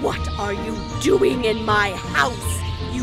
What are you doing in my house, you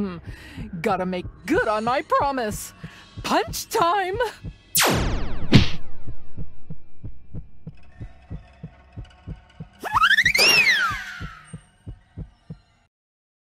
Hmm. Gotta make good on my promise. Punch time!